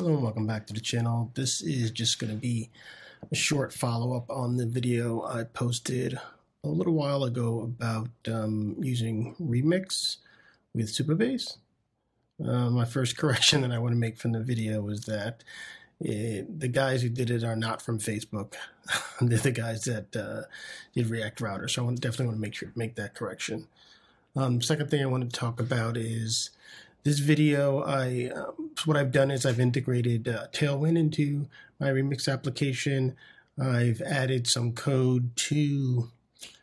Hello and welcome back to the channel. This is just going to be a short follow-up on the video I posted a little while ago about um, using Remix with Supabase. Uh, my first correction that I want to make from the video was that it, the guys who did it are not from Facebook. They're the guys that uh, did React Router, so I definitely want to make sure make that correction. Um, second thing I want to talk about is this video, I um, what I've done is I've integrated uh, Tailwind into my Remix application. I've added some code to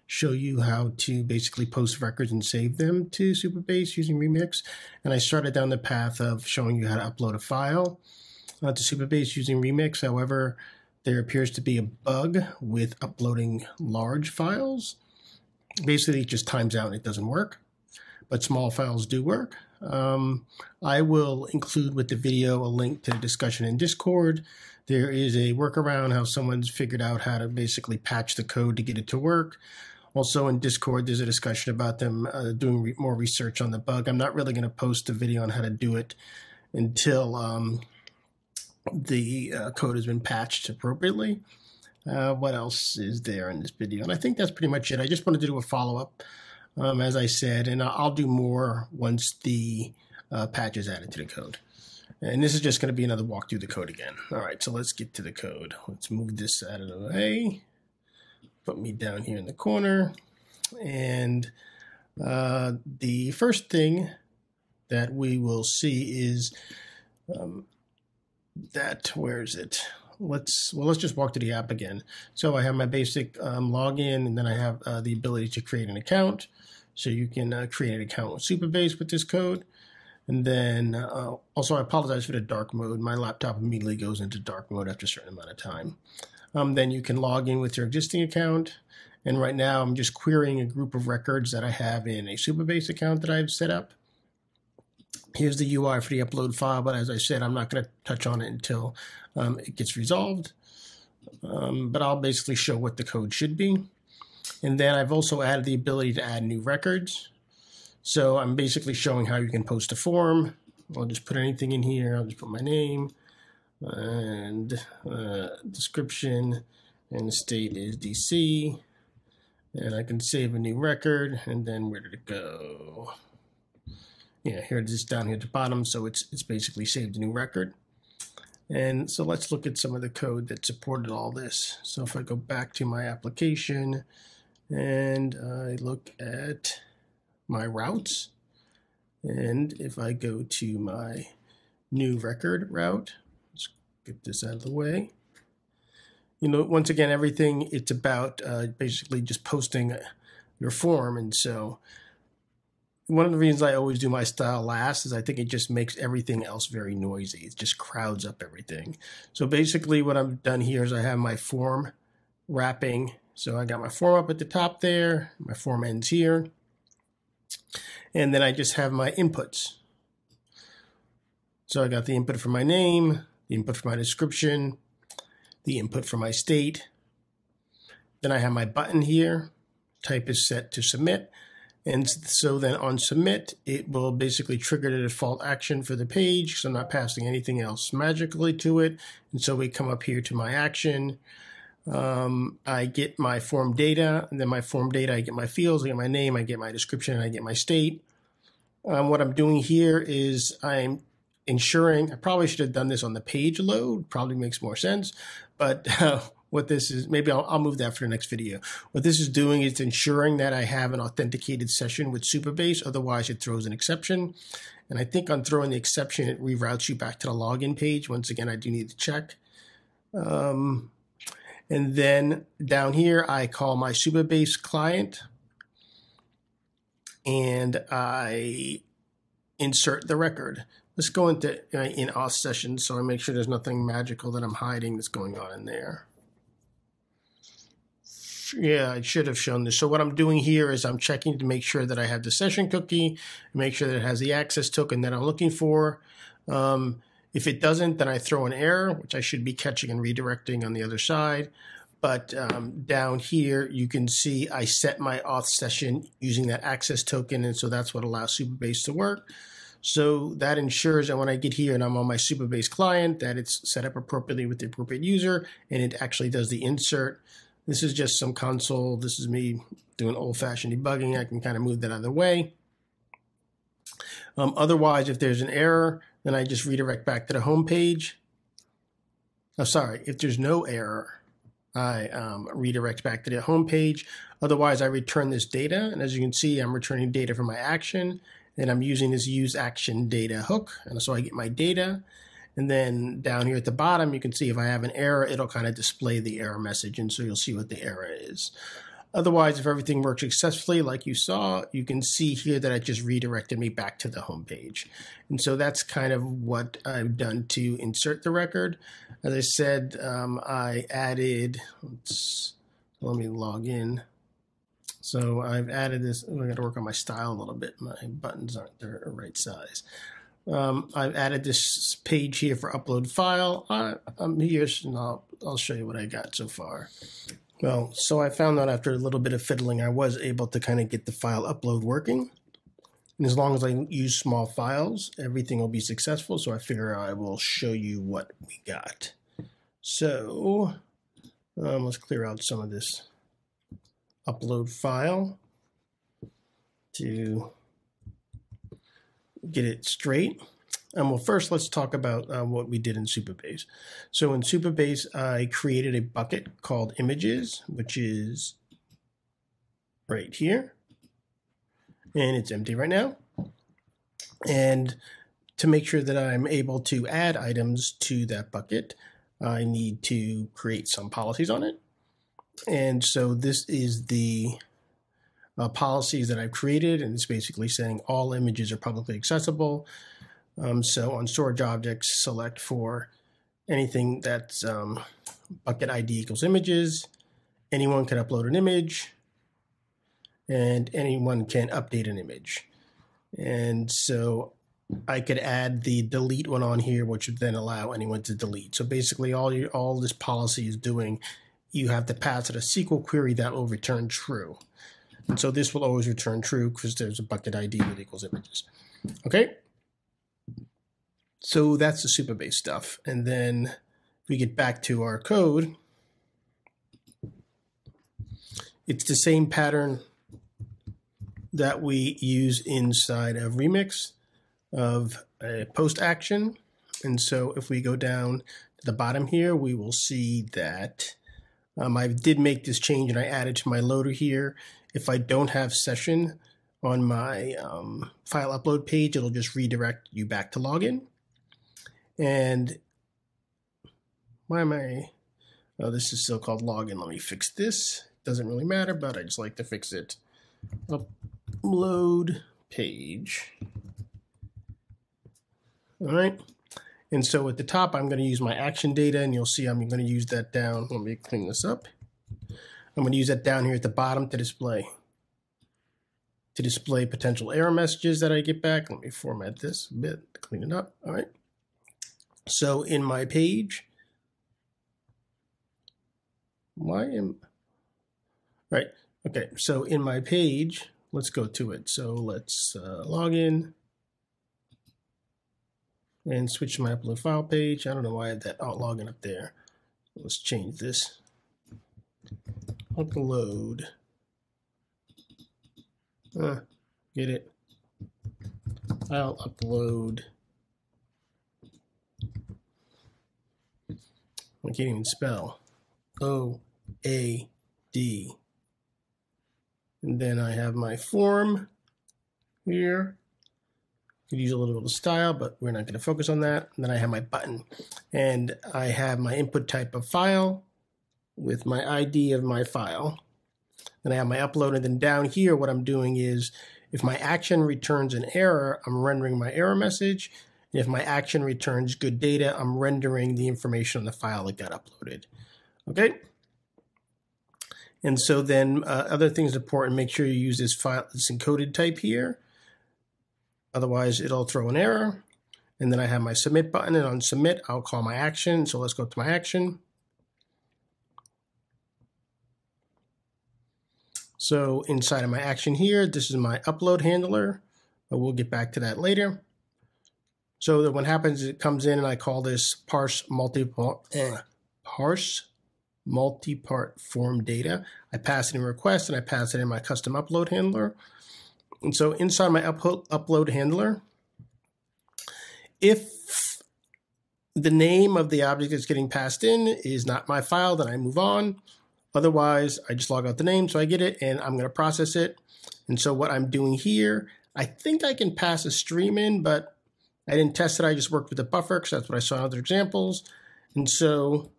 show you how to basically post records and save them to Supabase using Remix. And I started down the path of showing you how to upload a file uh, to Supabase using Remix. However, there appears to be a bug with uploading large files. Basically, it just times out and it doesn't work, but small files do work. Um, I will include with the video a link to discussion in Discord. There is a workaround how someone's figured out how to basically patch the code to get it to work. Also in Discord, there's a discussion about them uh, doing re more research on the bug. I'm not really going to post a video on how to do it until um, the uh, code has been patched appropriately. Uh, what else is there in this video? And I think that's pretty much it. I just wanted to do a follow-up um, as I said, and I'll do more once the uh, patch is added to the code. And this is just going to be another walk through the code again. All right, so let's get to the code. Let's move this out of the way. Put me down here in the corner. And uh, the first thing that we will see is um, that, where is it? Let's, well, let's just walk to the app again. So I have my basic um, login, and then I have uh, the ability to create an account. So you can uh, create an account with Supabase with this code. And then uh, also, I apologize for the dark mode. My laptop immediately goes into dark mode after a certain amount of time. Um, then you can log in with your existing account. And right now, I'm just querying a group of records that I have in a Supabase account that I've set up. Here's the UI for the upload file, but as I said, I'm not going to touch on it until um, it gets resolved. Um, but I'll basically show what the code should be. And then I've also added the ability to add new records. So I'm basically showing how you can post a form. I'll just put anything in here. I'll just put my name and uh, description and the state is DC. And I can save a new record and then where did it go? Yeah, here it is down here at the bottom. So it's, it's basically saved a new record. And so let's look at some of the code that supported all this. So if I go back to my application, and I look at my routes and if I go to my new record route let's get this out of the way you know once again everything it's about uh, basically just posting your form and so one of the reasons I always do my style last is I think it just makes everything else very noisy. It just crowds up everything. So basically what I've done here is I have my form wrapping so I got my form up at the top there. My form ends here. And then I just have my inputs. So I got the input for my name, the input for my description, the input for my state. Then I have my button here. Type is set to submit. And so then on submit, it will basically trigger the default action for the page. because I'm not passing anything else magically to it. And so we come up here to my action. Um, I get my form data, and then my form data, I get my fields, I get my name, I get my description, I get my state. Um, what I'm doing here is I'm ensuring, I probably should have done this on the page load, probably makes more sense, but uh, what this is, maybe I'll, I'll, move that for the next video. What this is doing is ensuring that I have an authenticated session with Supabase, otherwise it throws an exception. And I think on throwing the exception, it reroutes you back to the login page. Once again, I do need to check. Um, and then down here, I call my Supabase client and I insert the record. Let's go into uh, in auth session so I make sure there's nothing magical that I'm hiding that's going on in there. Yeah, I should have shown this. So what I'm doing here is I'm checking to make sure that I have the session cookie, make sure that it has the access token that I'm looking for. Um, if it doesn't, then I throw an error, which I should be catching and redirecting on the other side. But um, down here, you can see I set my auth session using that access token. And so that's what allows Supabase to work. So that ensures that when I get here and I'm on my Supabase client, that it's set up appropriately with the appropriate user and it actually does the insert. This is just some console. This is me doing old fashioned debugging. I can kind of move that out of the way. Um, otherwise, if there's an error, then I just redirect back to the home page. Oh, sorry, if there's no error, I um, redirect back to the home page. Otherwise, I return this data. And as you can see, I'm returning data from my action. And I'm using this use action data hook. And so I get my data. And then down here at the bottom, you can see if I have an error, it'll kind of display the error message. And so you'll see what the error is. Otherwise, if everything works successfully, like you saw, you can see here that it just redirected me back to the home page. And so that's kind of what I've done to insert the record. As I said, um, I added, let me log in. So I've added this, I'm going to work on my style a little bit. My buttons aren't the right size. Um, I've added this page here for upload file. I, I'm here, and I'll, I'll show you what I got so far. Well, so I found out after a little bit of fiddling, I was able to kind of get the file upload working. And as long as I use small files, everything will be successful. So I figure I will show you what we got. So um, let's clear out some of this upload file to get it straight. Um, well, first, let's talk about uh, what we did in Supabase. So in Supabase, I created a bucket called images, which is right here. And it's empty right now. And to make sure that I'm able to add items to that bucket, I need to create some policies on it. And so this is the uh, policies that I've created, and it's basically saying all images are publicly accessible. Um, so on storage objects, select for anything that's um, bucket ID equals images. Anyone can upload an image and anyone can update an image. And so I could add the delete one on here, which would then allow anyone to delete. So basically all all this policy is doing, you have to pass it a SQL query that will return true. And so this will always return true because there's a bucket ID that equals images. Okay, so that's the Supabase stuff. And then we get back to our code, it's the same pattern that we use inside of Remix of a post action. And so if we go down to the bottom here, we will see that um, I did make this change and I added to my loader here. If I don't have session on my um, file upload page, it'll just redirect you back to login. And why am I? Oh, this is still called login. Let me fix this. Doesn't really matter, but I just like to fix it. Upload page. All right. And so at the top, I'm going to use my action data, and you'll see I'm going to use that down. Let me clean this up. I'm going to use that down here at the bottom to display to display potential error messages that I get back. Let me format this a bit, clean it up. All right. So in my page, why am, right, okay, so in my page, let's go to it. So let's uh, log in and switch my upload file page. I don't know why I have that out login up there. Let's change this. Upload. Uh, get it. I'll upload I can't even spell. O A D. And then I have my form here. Could use a little bit of style, but we're not going to focus on that. And then I have my button. And I have my input type of file with my ID of my file. Then I have my upload. And then down here, what I'm doing is if my action returns an error, I'm rendering my error message. And if my action returns good data, I'm rendering the information on the file that got uploaded. Okay. And so then uh, other things important, make sure you use this file, this encoded type here. Otherwise, it'll throw an error. And then I have my submit button, and on submit, I'll call my action. So let's go to my action. So inside of my action here, this is my upload handler. But we'll get back to that later. So that what happens is it comes in and I call this parse multi eh, parse multi-part form data. I pass it in request and I pass it in my custom upload handler. And so inside my upload handler, if the name of the object that's getting passed in is not my file, then I move on. Otherwise, I just log out the name so I get it and I'm going to process it. And so what I'm doing here, I think I can pass a stream in, but I didn't test it. I just worked with the buffer because that's what I saw in other examples. And so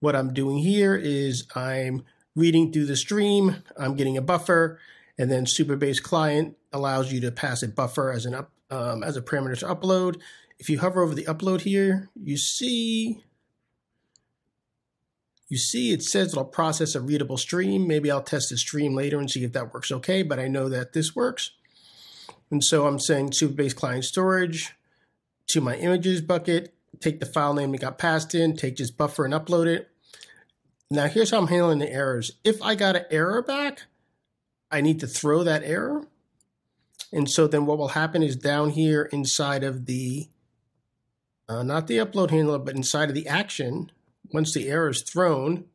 what I'm doing here is I'm reading through the stream, I'm getting a buffer, and then Supabase client allows you to pass a buffer as an up um, as a parameter to upload. If you hover over the upload here, you see you see it says it'll process a readable stream. Maybe I'll test the stream later and see if that works okay, but I know that this works. And so I'm saying Supabase client storage to my images bucket, take the file name that got passed in, take this buffer and upload it. Now here's how I'm handling the errors. If I got an error back, I need to throw that error. And so then what will happen is down here inside of the, uh, not the upload handler, but inside of the action, once the error is thrown,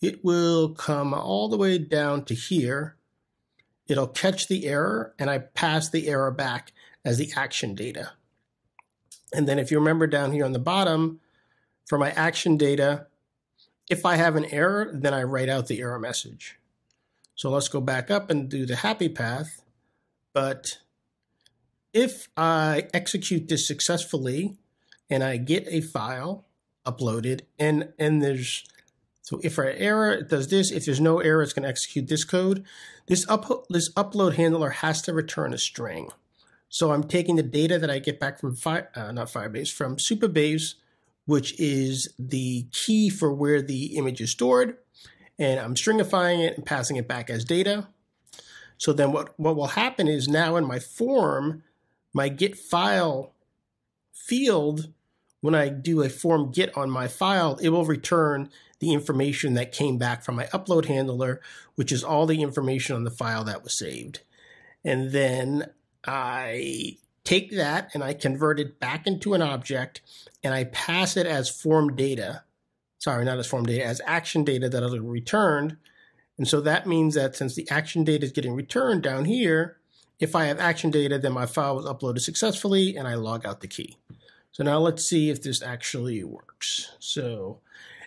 it will come all the way down to here. It'll catch the error and I pass the error back as the action data. And then if you remember down here on the bottom, for my action data, if I have an error, then I write out the error message. So let's go back up and do the happy path. But if I execute this successfully and I get a file uploaded and, and there's, so if an error, it does this. If there's no error, it's going to execute this code. This, up, this upload handler has to return a string. So I'm taking the data that I get back from Fire, uh, not Firebase, from Supabase, which is the key for where the image is stored, and I'm stringifying it and passing it back as data. So then what, what will happen is now in my form, my get file field, when I do a form get on my file, it will return the information that came back from my upload handler, which is all the information on the file that was saved. And then I take that and I convert it back into an object and I pass it as form data. Sorry, not as form data, as action data that will returned. And so that means that since the action data is getting returned down here, if I have action data, then my file was uploaded successfully and I log out the key. So now let's see if this actually works. So,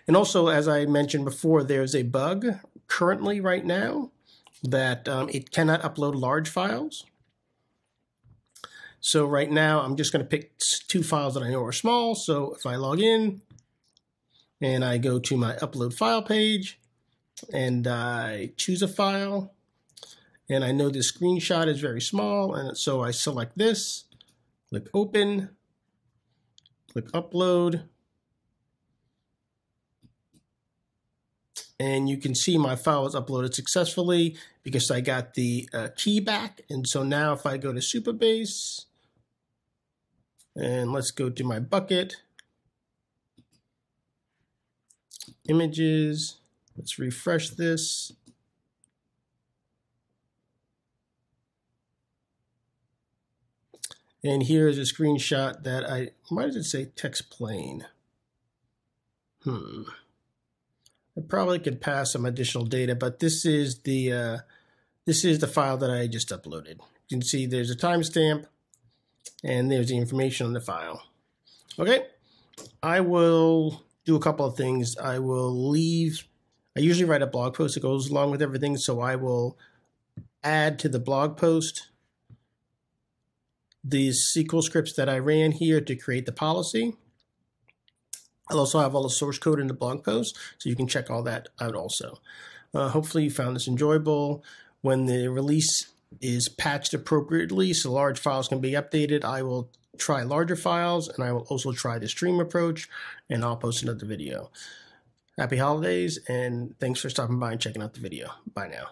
and also as I mentioned before, there's a bug currently right now that um, it cannot upload large files. So right now, I'm just going to pick two files that I know are small. So if I log in and I go to my upload file page and I choose a file and I know this screenshot is very small. And so I select this, click open, click upload. and you can see my file was uploaded successfully because I got the uh, key back. And so now if I go to Supabase and let's go to my bucket. Images. Let's refresh this. And here's a screenshot that I, why does it say text plain? Hmm. I probably could pass some additional data, but this is the, uh, this is the file that I just uploaded. You can see there's a timestamp and there's the information on the file. Okay, I will do a couple of things. I will leave, I usually write a blog post that goes along with everything, so I will add to the blog post these SQL scripts that I ran here to create the policy. I'll also have all the source code in the blog post, so you can check all that out also. Uh, hopefully you found this enjoyable. When the release is patched appropriately so large files can be updated. I will try larger files and I will also try the stream approach and I'll post another video. Happy holidays and thanks for stopping by and checking out the video. Bye now.